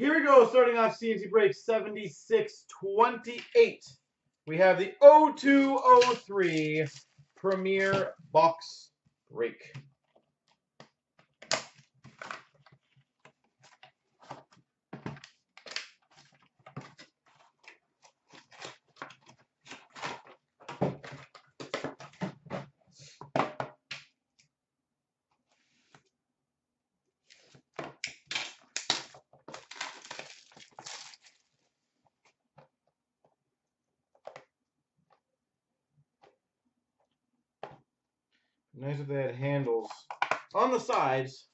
Here we go, starting off CNC break 7628. We have the 0203 Premier Box Break. Nice if they had handles on the sides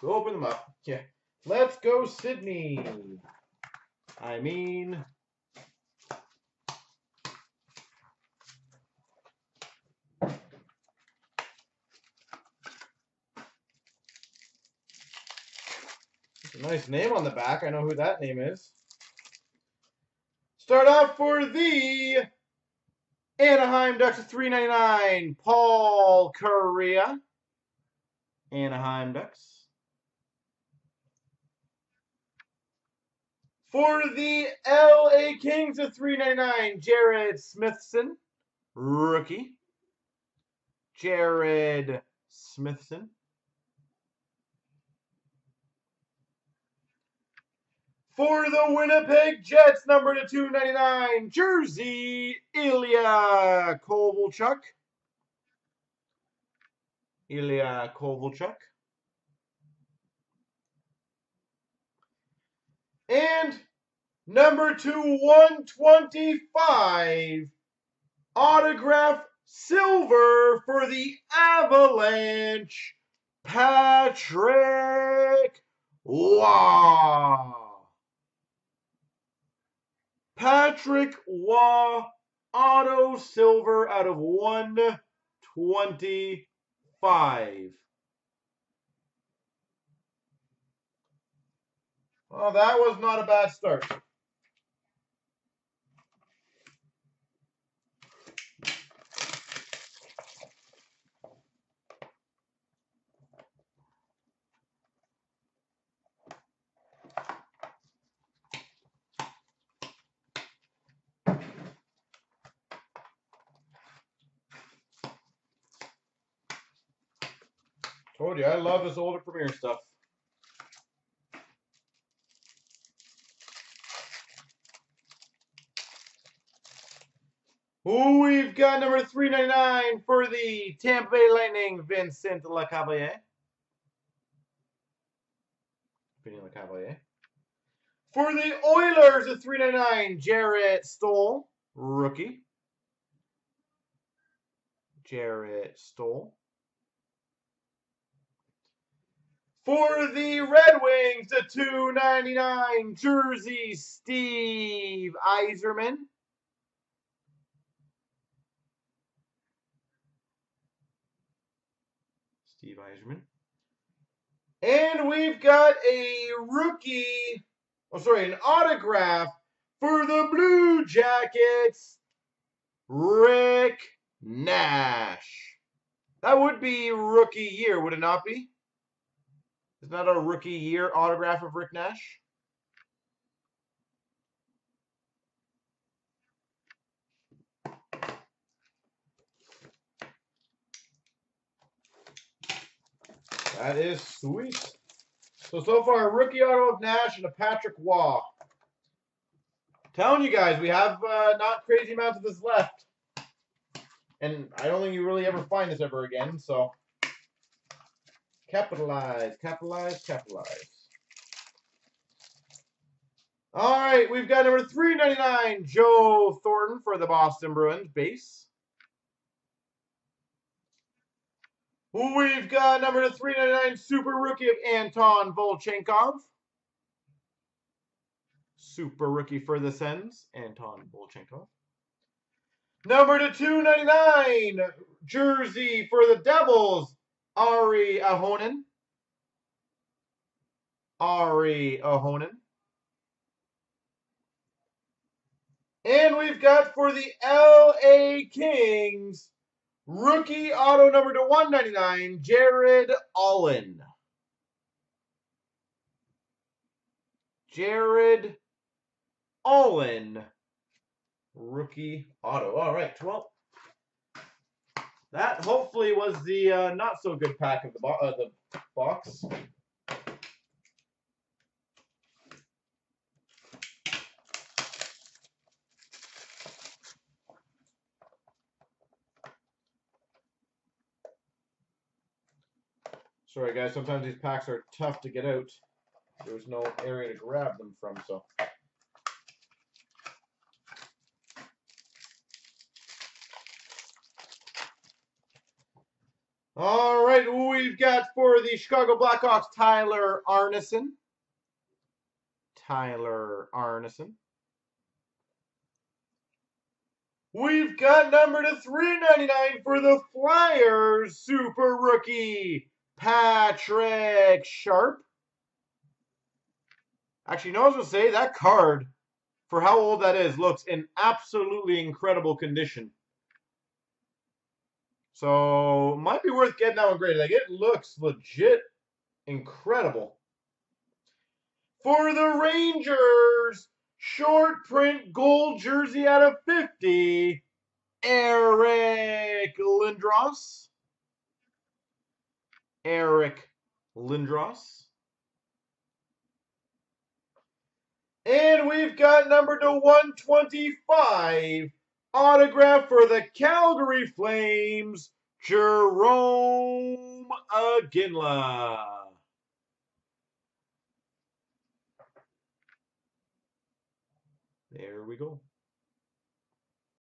to open them up. Yeah. Let's go, Sydney. I mean, nice name on the back. I know who that name is. Start off for the Anaheim Ducks at 399. Paul Kariya. Anaheim Ducks. For the LA Kings at 399. Jerred Smithson. Rookie. Jerred Smithson. For the Winnipeg Jets, number to 299, jersey, Ilya Kovalchuk. Ilya Kovalchuk. And number to 125, autograph silver for the Avalanche, Patrick Roy. Patrick Roy, auto silver out of 125. Well, that was not a bad start. Told you, I love this older Premier stuff. Ooh, we've got number 399 for the Tampa Bay Lightning, Vincent Lecavalier. Vincent Lecavalier. For the Oilers at 399, Jarret Stoll, rookie. Jarret Stoll. For the Red Wings, the 299 jersey, Steve Yzerman. Steve Yzerman. And we've got a rookie, oh sorry, an autograph for the Blue Jackets, Rick Nash. That would be rookie year, would it not be? Isn't that a rookie year autograph of Rick Nash? That is sweet. So, so far, a rookie auto of Nash and a Patrick Roy. Telling you guys, we have uh, not crazy amounts of this left. And I don't think you really ever find this ever again, so... Capitalize, capitalize, capitalize. All right, we've got number 399, Joe Thornton for the Boston Bruins base. We've got number 399, Super Rookie of Anton Volchenkov. Super Rookie for the Sens, Anton Volchenkov. Number to 299, Jersey for the Devils, Ari Ahonen. Ari Ahonen. And we've got for the LA Kings, rookie auto number to 199, Jared Aulin. Jared Aulin. Rookie auto. All right, well, that hopefully was the uh, not so good pack of the, bo uh, the box. Sorry guys, sometimes these packs are tough to get out. There's no area to grab them from, so. All right, we've got for the Chicago Blackhawks, Tyler Arnason. Tyler Arnason. We've got number to 399 for the Flyers, Super Rookie, Patrick Sharp. Actually, no, I was going to say that card, for how old that is, looks in absolutely incredible condition. So, might be worth getting that one graded. Like, it looks legit incredible. For the Rangers, short print gold jersey out of 50, Eric Lindros. Eric Lindros. And we've got number to 125, autograph for the Calgary Flames, Jarome Iginla. There we go.